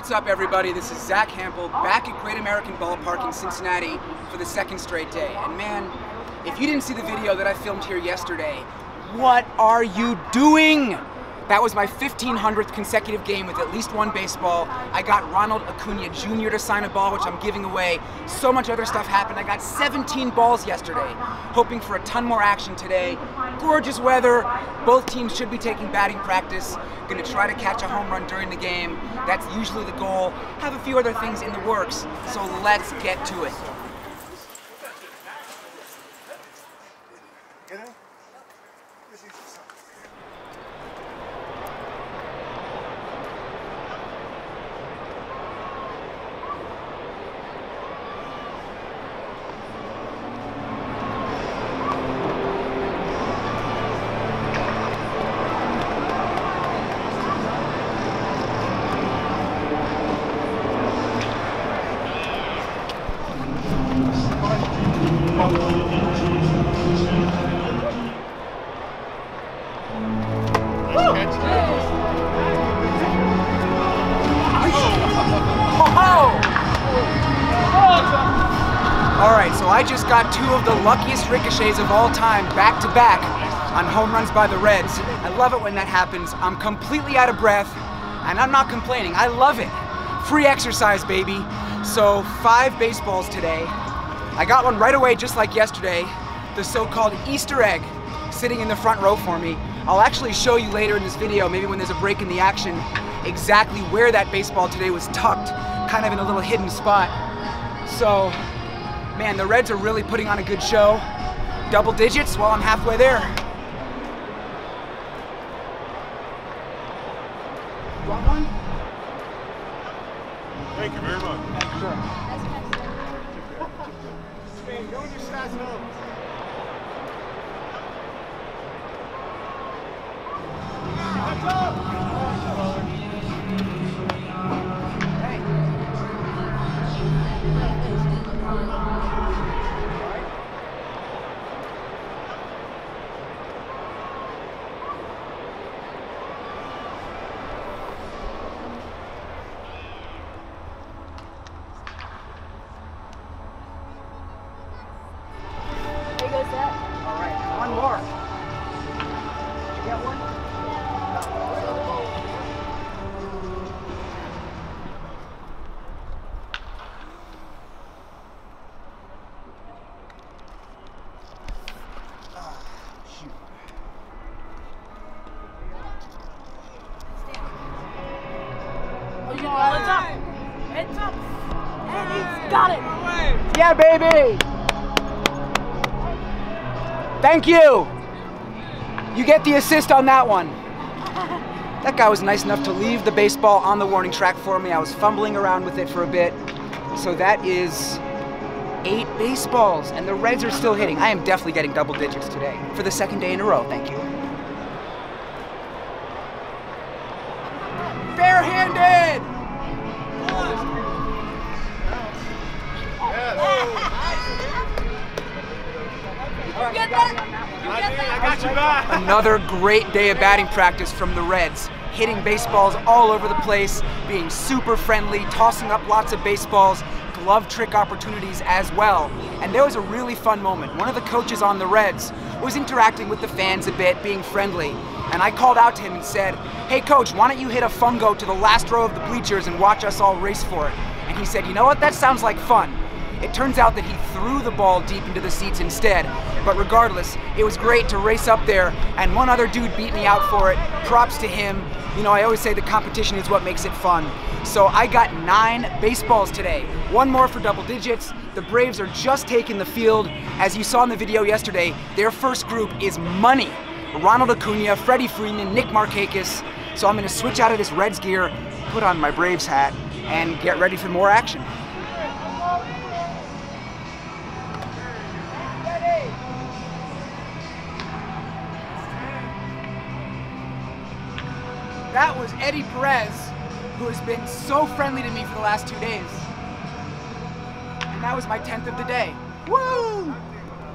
What's up, everybody? This is Zack Hample back at Great American Ballpark in Cincinnati for the second straight day. And man, if you didn't see the video that I filmed here yesterday, what are you doing? That was my 1500th consecutive game with at least one baseball. I got Ronald Acuna Jr. to sign a ball, which I'm giving away. So much other stuff happened. I got 17 balls yesterday, hoping for a ton more action today. Gorgeous weather. Both teams should be taking batting practice. Gonna try to catch a home run during the game. That's usually the goal. Have a few other things in the works, so let's get to it. Ricochets of all time back to back on home runs by the Reds. I love it when that happens. I'm completely out of breath, and I'm not complaining. I love it. Free exercise, baby. So, five baseballs today. I got one right away, just like yesterday, the so-called Easter egg sitting in the front row for me. I'll actually show you later in this video, maybe when there's a break in the action, exactly where that baseball today was tucked, kind of in a little hidden spot. So, man, the Reds are really putting on a good show. Double digits, well, I'm halfway there. Want one? Thank you very much. Sure. Go in your stats notes. There It's up. And he's got it. Yeah, baby! Thank you! You get the assist on that one. That guy was nice enough to leave the baseball on the warning track for me. I was fumbling around with it for a bit. So that is eight baseballs, and the Reds are still hitting. I am definitely getting double digits today for the second day in a row. Thank you. Barehanded! Another great day of batting practice from the Reds. Hitting baseballs all over the place, being super friendly, tossing up lots of baseballs, glove trick opportunities as well. And there was a really fun moment. One of the coaches on the Reds was interacting with the fans a bit, being friendly. And I called out to him and said, Hey coach, why don't you hit a fungo to the last row of the bleachers and watch us all race for it? And he said, You know what? That sounds like fun. It turns out that he threw the ball deep into the seats instead. But regardless, it was great to race up there, and one other dude beat me out for it. Props to him. You know, I always say the competition is what makes it fun. So I got nine baseballs today. One more for double digits. The Braves are just taking the field. As you saw in the video yesterday, their first group is money. Ronald Acuna, Freddie Freeman, Nick Markakis. So I'm to switch out of this Reds gear, put on my Braves hat, and get ready for more action. Eddie Perez, who has been so friendly to me for the last two days. And that was my 10th of the day. Woo!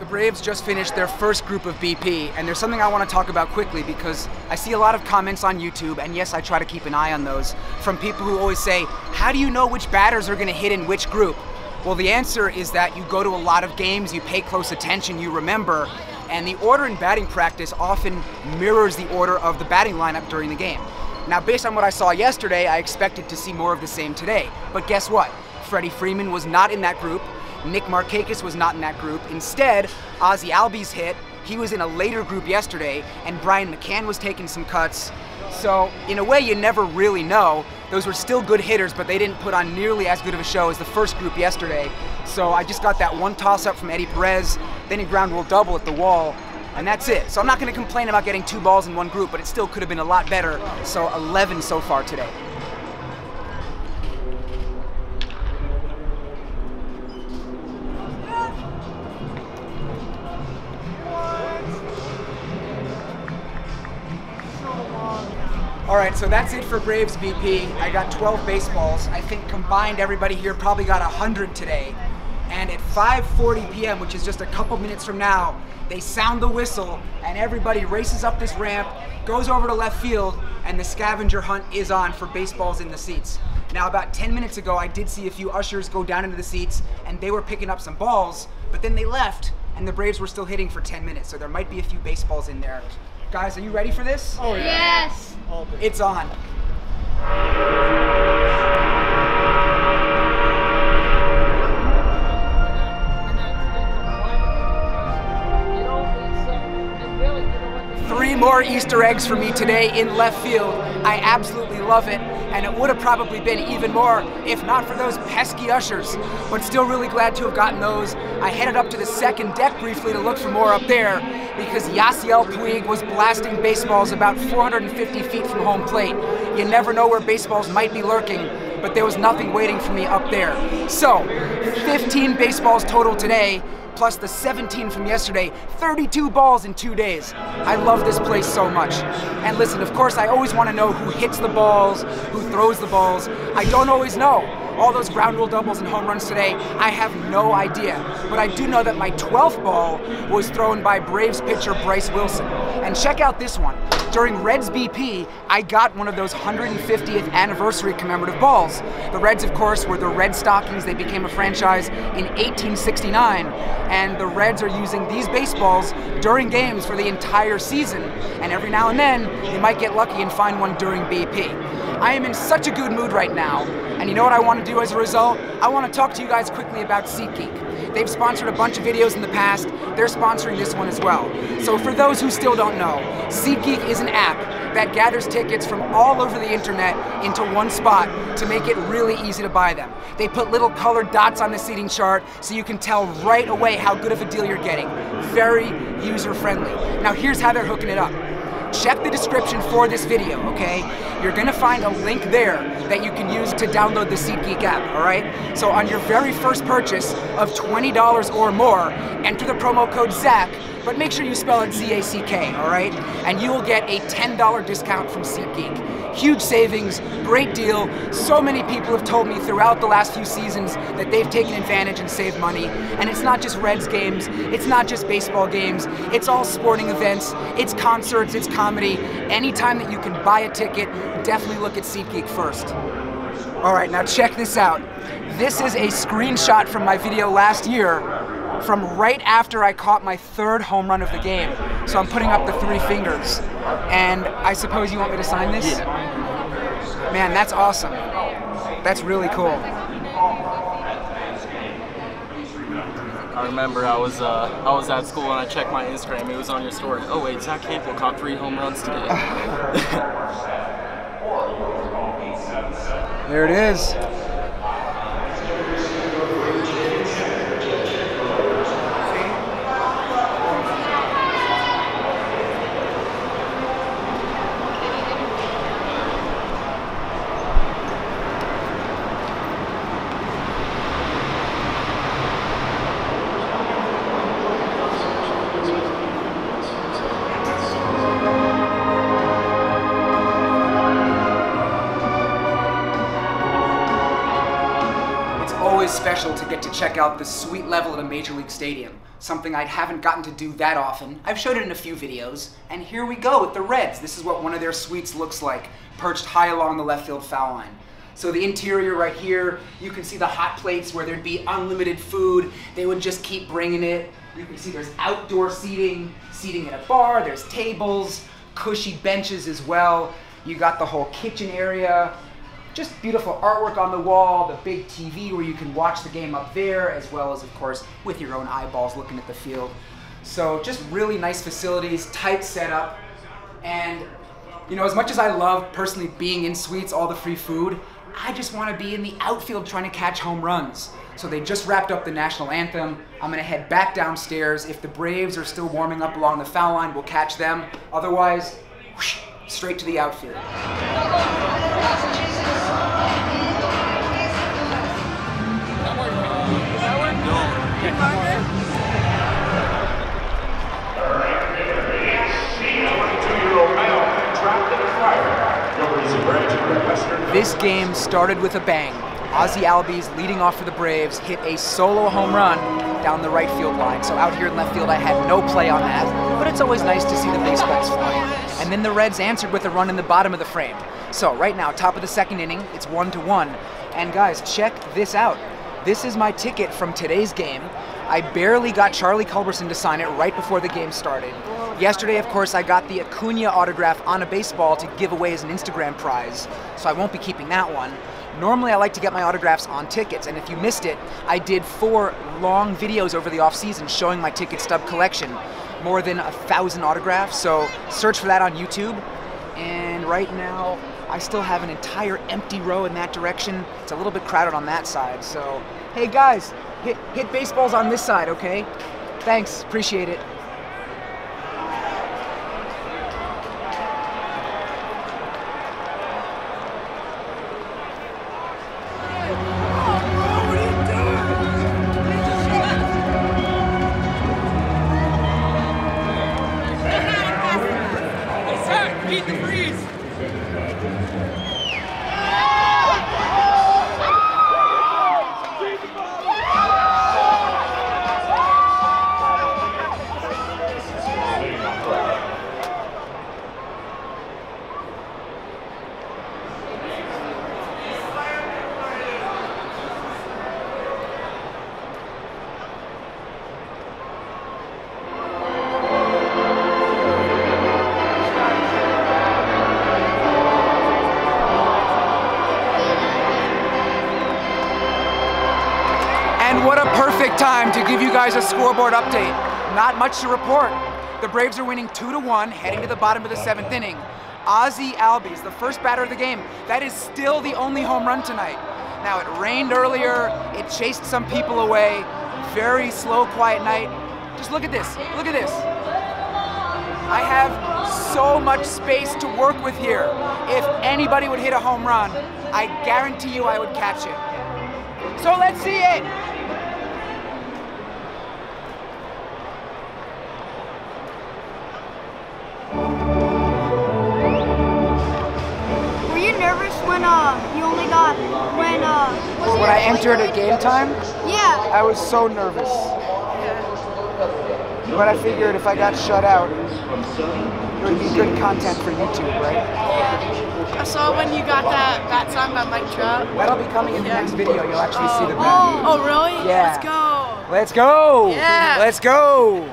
The Braves just finished their first group of BP, and there's something I want to talk about quickly because I see a lot of comments on YouTube, and yes, I try to keep an eye on those, from people who always say, How do you know which batters are going to hit in which group? Well, the answer is that you go to a lot of games, you pay close attention, you remember, and the order in batting practice often mirrors the order of the batting lineup during the game. Now, based on what I saw yesterday, I expected to see more of the same today. But guess what? Freddie Freeman was not in that group. Nick Markakis was not in that group. Instead, Ozzie Albies hit. He was in a later group yesterday, and Brian McCann was taking some cuts. So, in a way, you never really know. Those were still good hitters, but they didn't put on nearly as good of a show as the first group yesterday. So, I just got that one toss up from Eddie Perez, then he ground rule double at the wall, and that's it. So, I'm not going to complain about getting two balls in one group, but it still could have been a lot better. So, 11 so far today. All right, so that's it for Braves BP. I got 12 baseballs. I think combined everybody here probably got 100 today. And at 5:40 p.m., which is just a couple minutes from now, they sound the whistle and everybody races up this ramp, goes over to left field, and the scavenger hunt is on for baseballs in the seats. Now, about 10 minutes ago, I did see a few ushers go down into the seats and they were picking up some balls, but then they left and the Braves were still hitting for 10 minutes, so there might be a few baseballs in there. Guys, are you ready for this? Oh yeah. Yes. All day. It's on. More Easter eggs for me today in left field. I absolutely love it, and it would have probably been even more if not for those pesky ushers. But still, really glad to have gotten those. I headed up to the second deck briefly to look for more up there because Yasiel Puig was blasting baseballs about 450 feet from home plate. You never know where baseballs might be lurking, but there was nothing waiting for me up there. So, 15 baseballs total today plus the 17 from yesterday, 32 balls in two days. I love this place so much. And listen, of course, I always want to know who hits the balls, who throws the balls. I don't always know. All those ground rule doubles and home runs today, I have no idea. But I do know that my 12th ball was thrown by Braves pitcher Bryce Wilson. And check out this one. During Reds BP, I got one of those 150th anniversary commemorative balls. The Reds, of course, were the Red Stockings. They became a franchise in 1869, and the Reds are using these baseballs during games for the entire season. And every now and then, you might get lucky and find one during BP. I am in such a good mood right now, and you know what I want to do as a result? I want to talk to you guys quickly about SeatGeek. They've sponsored a bunch of videos in the past. They're sponsoring this one as well. So for those who still don't know, SeatGeek is an app that gathers tickets from all over the internet into one spot to make it really easy to buy them. They put little colored dots on the seating chart so you can tell right away how good of a deal you're getting. Very user friendly. Now here's how they're hooking it up check the description for this video, okay? You're gonna find a link there that you can use to download the SeatGeek app, all right? So on your very first purchase of $20 or more, enter the promo code ZACK, but make sure you spell it Z-A-C-K, all right? And you will get a $10 discount from SeatGeek. Huge savings, great deal. So many people have told me throughout the last few seasons that they've taken advantage and saved money. And it's not just Reds games, it's not just baseball games, it's all sporting events, it's concerts, it's comedy. Anytime that you can buy a ticket, definitely look at SeatGeek first. All right, now check this out. This is a screenshot from my video last year from right after I caught my third home run of the game. So I'm putting up the three fingers. And I suppose you want me to sign this? Man, that's awesome. That's really cool. I remember I was uh, I was at school and I checked my Instagram. It was on your story. Oh wait, Zack Hample caught three home runs today. There it is. Always special to get to check out the suite level at a major league stadium. Something I haven't gotten to do that often. I've showed it in a few videos, and here we go with the Reds. This is what one of their suites looks like, perched high along the left field foul line. So the interior right here, you can see the hot plates where there'd be unlimited food. They would just keep bringing it. You can see there's outdoor seating, seating in a bar, there's tables, cushy benches as well. You got the whole kitchen area, just beautiful artwork on the wall, the big TV where you can watch the game up there, as well as, of course, with your own eyeballs looking at the field. So just really nice facilities, tight setup, and you know, as much as I love personally being in suites, all the free food, I just want to be in the outfield trying to catch home runs. So they just wrapped up the national anthem. I'm gonna head back downstairs. If the Braves are still warming up along the foul line, we'll catch them. Otherwise, whoosh, straight to the outfield. This game started with a bang. Ozzie Albies, leading off for the Braves, hit a solo home run down the right field line. So out here in left field, I had no play on that, but it's always nice to see the baseballs fly. And then the Reds answered with a run in the bottom of the frame. So right now, top of the second inning, it's one to one. And guys, check this out. This is my ticket from today's game. I barely got Charlie Culberson to sign it right before the game started. Yesterday, of course, I got the Acuna autograph on a baseball to give away as an Instagram prize, so I won't be keeping that one. Normally, I like to get my autographs on tickets, and if you missed it, I did four long videos over the off season showing my ticket stub collection. More than a thousand autographs, so search for that on YouTube. And right now, I still have an entire empty row in that direction. It's a little bit crowded on that side, so hey guys, hit, hit baseballs on this side, okay? Thanks, appreciate it. Beat the perfect time to give you guys a scoreboard update. Not much to report. The Braves are winning 2 to 1, heading to the bottom of the seventh inning. Ozzie Albies, the first batter of the game, that is still the only home run tonight. Now, it rained earlier, it chased some people away. Very slow, quiet night. Just look at this. Look at this. I have so much space to work with here. If anybody would hit a home run, I guarantee you I would catch it. So let's see it. When I entered at game time, Yeah. I was so nervous. But I figured if I got shut out, it would be good content for YouTube, right? Yeah. I saw when you got that that song by Mike Trout. That'll be coming in the Yeah. next video. You'll actually see the Oh, oh, oh really? Yeah. Let's go. Let's go! Yeah. Let's go!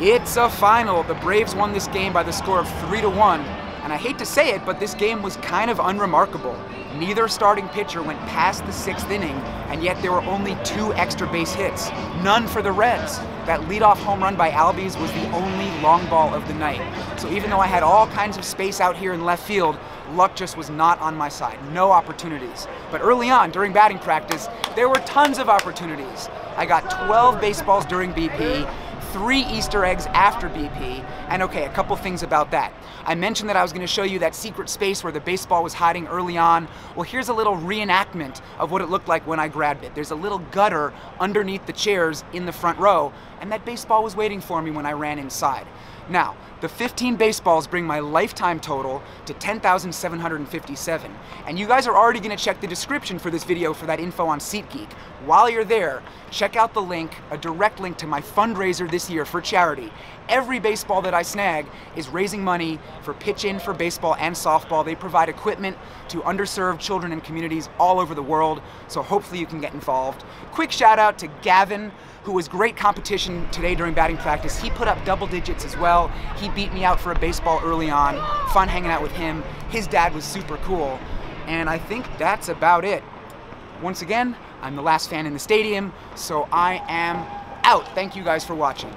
It's a final. The Braves won this game by the score of 3 to 1. And I hate to say it, but this game was kind of unremarkable. Neither starting pitcher went past the sixth inning, and yet there were only two extra base hits. None for the Reds. That leadoff home run by Albies was the only long ball of the night. So even though I had all kinds of space out here in left field, luck just was not on my side. No opportunities. But early on, during batting practice, there were tons of opportunities. I got 12 baseballs during BP, three Easter eggs after BP, and okay, a couple things about that. I mentioned that I was going to show you that secret space where the baseball was hiding early on. Well, here's a little reenactment of what it looked like when I grabbed it. There's a little gutter underneath the chairs in the front row, and that baseball was waiting for me when I ran inside. Now, the 15 baseballs bring my lifetime total to 10,757. And you guys are already gonna check the description for this video for that info on SeatGeek. While you're there, check out the link, a direct link to my fundraiser this year for charity. Every baseball that I snag is raising money for Pitch In for baseball and softball. They provide equipment to underserved children and communities all over the world, so hopefully you can get involved. Quick shout out to Gavin, who was great competition today during batting practice. He put up double digits as well. He beat me out for a baseball early on. Fun hanging out with him. His dad was super cool. And I think that's about it. Once again, I'm the last fan in the stadium, so I am out. Thank you guys for watching.